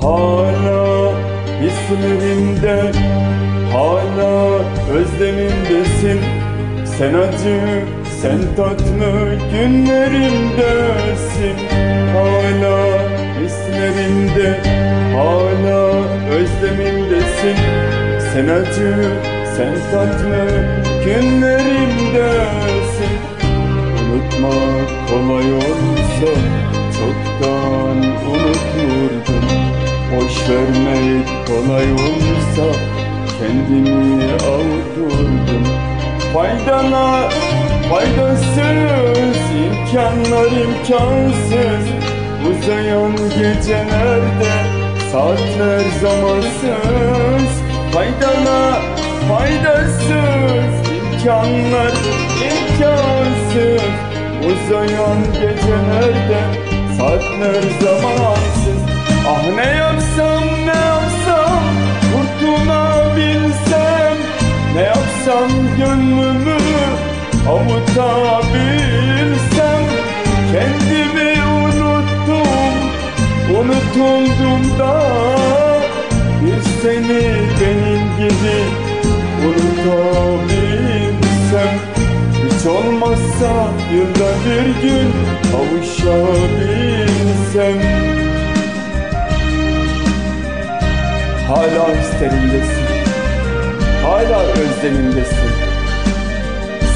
Hala hislerimde Hala özlemindesin Sen acı, sen tatlı günlerimdesin. Hala hislerimde Hala özlemindesin Sen acı, sen tatlı günlerimdesin. Unutmak kolay olsa çoktan unuturdum Boş vermek kolay olsa kendimi avuturdum Faydana faydasız imkanlar imkansız. Uzayan gecelerde saatler zamansız. Faydana faydasız imkanlar imkansız. Uzayan gecelerde saatler zamansız Ah ne yapsam ne yapsam kurtulabilsem Ne yapsam gönlümü avutabilsem Kendimi unuttum unutuldum da Bir seni benim gibi unutabilsem Hiç olmazsa yılda bir gün kavuşabilsem Hala Hala özlemimdesin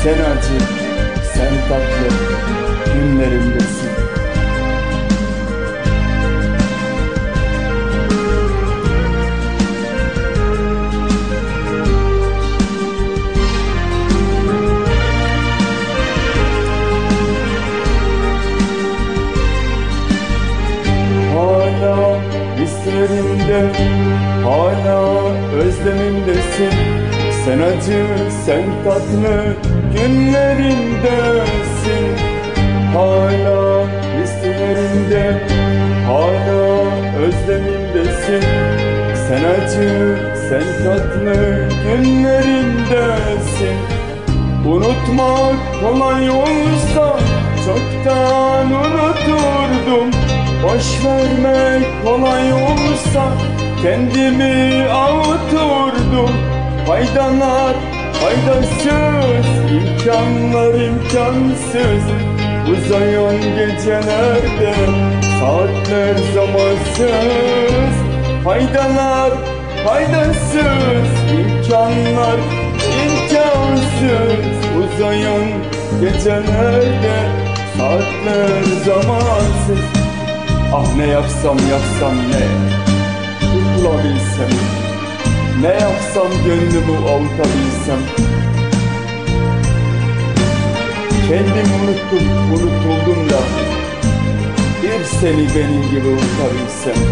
Sen acı, sen tatlı günlerimdesin Hala özlemimdesin. Sen acı, sen tatlı günlerimdesin Hala hislerimde Hala özlemimdesin. Sen acı, sen tatlı günlerimdesin Unutmak kolay olsa çoktan unuturdum Boş vermek kolay olsa kendimi avuturdum. Faydalar faydasız, imkanlar imkansız. Uzayan gecelerde saatler zamansız. Faydalar faydasız, imkanlar imkansız. Uzayan gecelerde saatler zamansız Ah ne yapsam yapsam ne? Kurtulabilsem Ne yapsam gönlümü avutabilsem. Kendimi unuttum, unutuldum da. Bir seni benim gibi unutabilsem.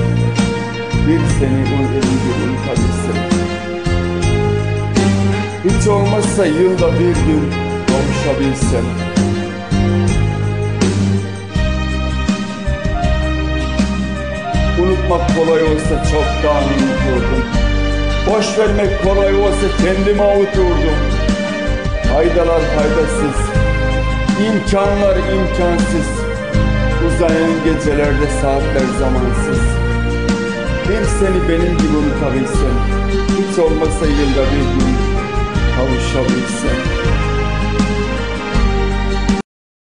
Bir seni benim gibi unutabilsem. Hiç olmazsa yılda bir gün kavuşabilsem Unutmak kolay olsa çoktan unuturdum Boş vermek kolay olsa kendimi avuturdum. Faydalar faydasız imkanlar imkansız. Uzayan gecelerde saatler zamansız. Bir seni benim gibi unutabilsem Hiç olmasa yılda bir gün kavuşabilsem